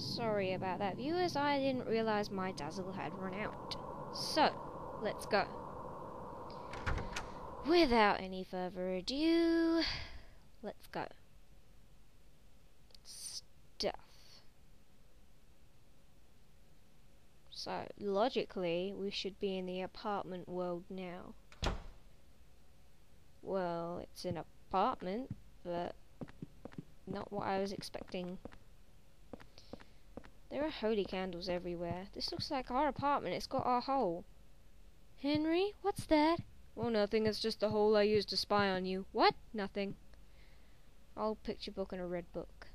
Sorry about that, viewers. I didn't realise my dazzle had run out. So, let's go. Without any further ado, let's go. Stuff. So, logically, we should be in the apartment world now. Well, it's an apartment, but not what I was expecting. There are holy candles everywhere. This looks like our apartment. It's got our hole. Henry, what's that? Well, nothing. It's just the hole I used to spy on you. What? Nothing. Old picture book and a red book.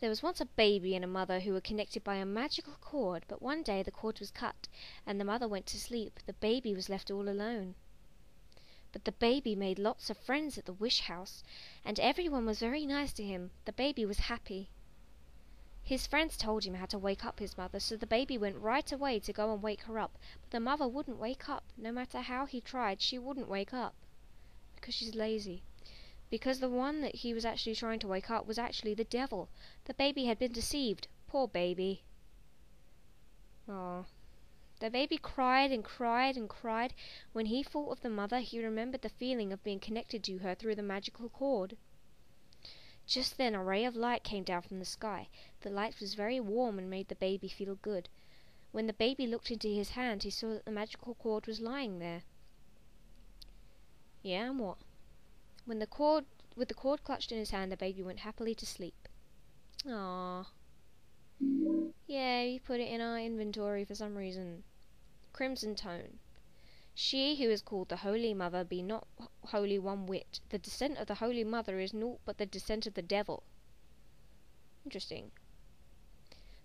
There was once a baby and a mother who were connected by a magical cord, but one day the cord was cut, and the mother went to sleep. The baby was left all alone. But the baby made lots of friends at the wish house, and everyone was very nice to him. The baby was happy. His friends told him how to wake up his mother, so the baby went right away to go and wake her up. But the mother wouldn't wake up. No matter how he tried, she wouldn't wake up. Because she's lazy. Because the one that he was actually trying to wake up was actually the devil. The baby had been deceived. Poor baby. Oh. The baby cried and cried and cried. When he thought of the mother, he remembered the feeling of being connected to her through the magical cord. Just then a ray of light came down from the sky. The light was very warm and made the baby feel good. When the baby looked into his hand, he saw that the magical cord was lying there. Yeah, and what? When the cord, with the cord clutched in his hand, the baby went happily to sleep. Ah. Yeah, we put it in our inventory for some reason. Crimson Tome. She who is called the Holy Mother be not holy one whit. The descent of the Holy Mother is naught but the descent of the devil. Interesting.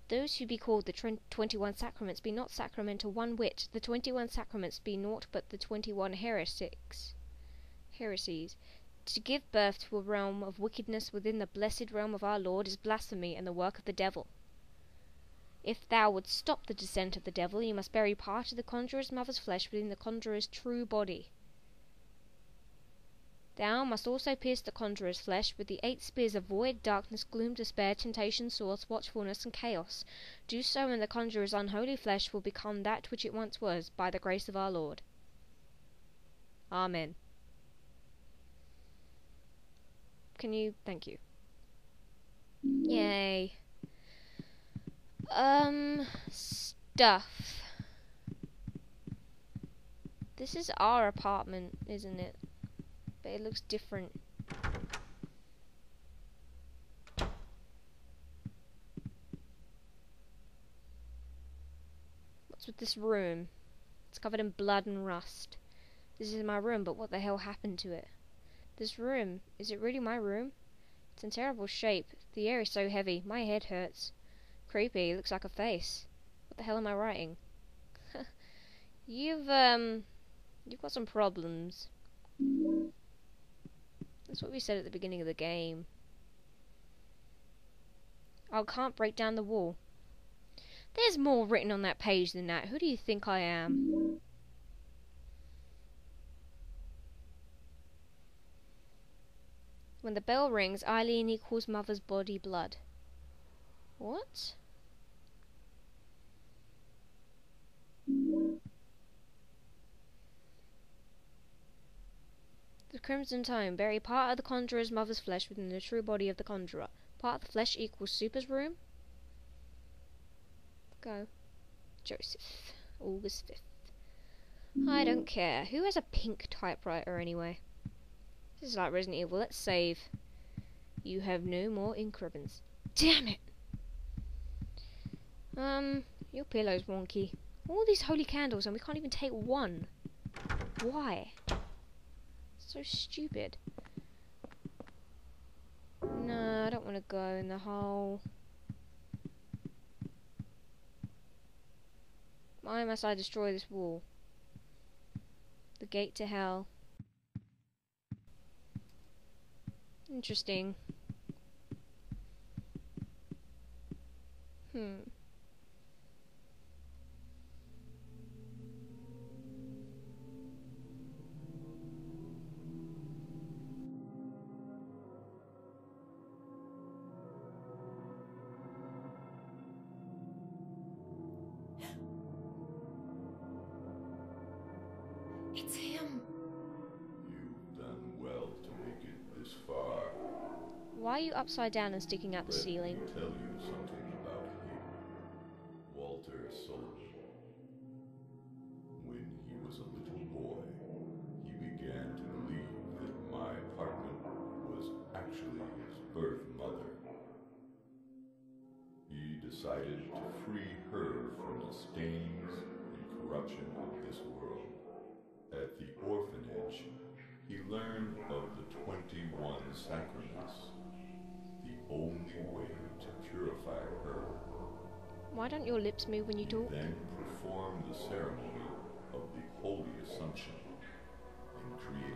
Those who be called the twenty-one sacraments be not sacramental one whit. The twenty-one sacraments be naught but the twenty-one heretics. Heresies. To give birth to a realm of wickedness within the blessed realm of our Lord is blasphemy and the work of the devil. If thou wouldst stop the descent of the devil, you must bury part of the conjurer's mother's flesh within the conjurer's true body. Thou must also pierce the conjurer's flesh with the eight spears of void, darkness, gloom, despair, temptation, source, watchfulness, and chaos. Do so, and the conjurer's unholy flesh will become that which it once was, by the grace of our Lord. Amen. Can you? Thank you. Mm. Yay. Um, stuff. This is our apartment, isn't it? But it looks different. What's with this room? It's covered in blood and rust. This is my room, but what the hell happened to it? This room, is it really my room? It's in terrible shape. The air is so heavy. My head hurts. Creepy. Looks like a face. What the hell am I writing? you've, um... You've got some problems. That's what we said at the beginning of the game. I can't break down the wall. There's more written on that page than that. Who do you think I am? When the bell rings, Eileen equals mother's body blood. What? Crimson Tome. Bury part of the conjurer's mother's flesh within the true body of the conjurer. Part of the flesh equals Super's room. Go. Joseph. August 5th. I don't care. Who has a pink typewriter anyway? This is like Resident Evil. Let's save. You have no more ink ribbons. Damn it! Um, your pillow's wonky. All these holy candles and we can't even take one. Why? So stupid. No, I don't want to go in the hole. Why must I destroy this wall? The gate to hell. Interesting. Hmm. It's him. You've done well to make it this far. Why are you upside down and sticking out the Let ceiling? me tell you something about him. Walter Sullivan. When he was a little boy, he began to believe that my apartment was actually his birth mother. He decided to free her from the stains and corruption of this world. At the orphanage, he learned of the 21 sacraments, the only way to purify her. Why don't your lips move when you talk? Then performed the ceremony of the Holy Assumption and created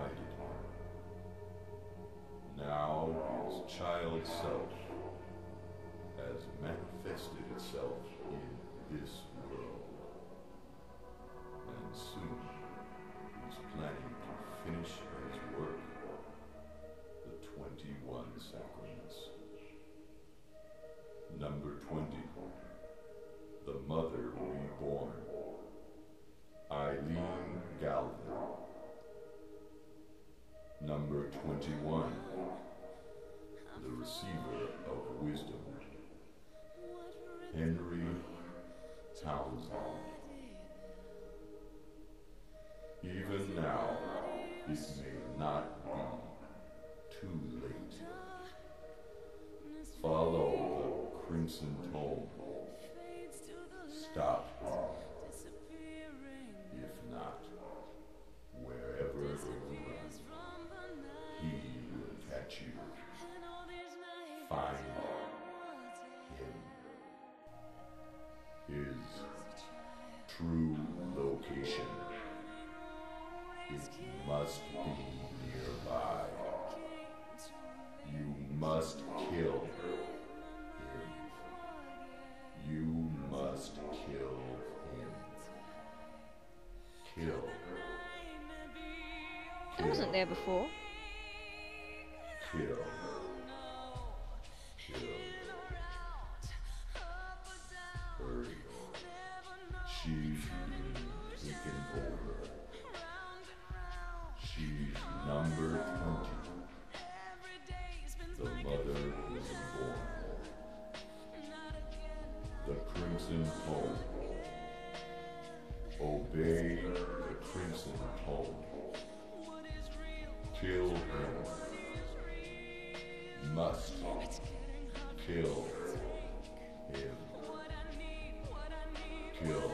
him. Now his child self 21. The Receiver of Wisdom. Henry Townshend. Even now, it may not be too late. Follow the crimson tome. Stop. Find him. His true location. It must be nearby. You must kill him. You must kill him. Kill. I wasn't there before. Kill. Kill him. Must kill him. Kill.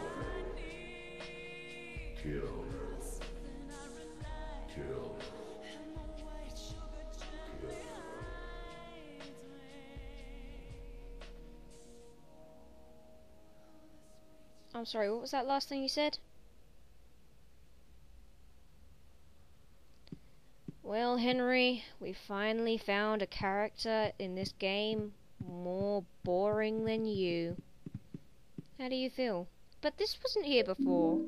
Kill. Kill. I'm sorry, what was that last thing you said? Well, Henry, we finally found a character in this game more boring than you. How do you feel? But this wasn't here before.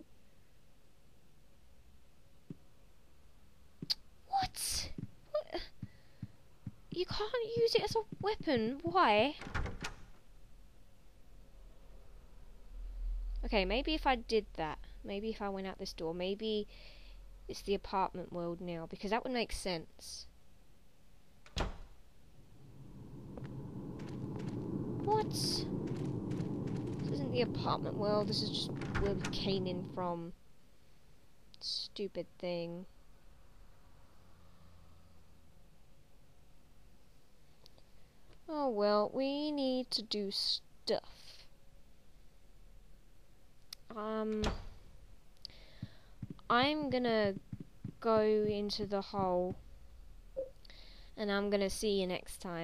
What? What? You can't use it as a weapon. Why? Okay, maybe if I did that, maybe if I went out this door, maybe it's the apartment world now, because that would make sense. What? This isn't the apartment world, this is just where we came in from. Stupid thing. Oh well, we need to do stuff. Um, I'm gonna go into the hole, and I'm gonna see you next time.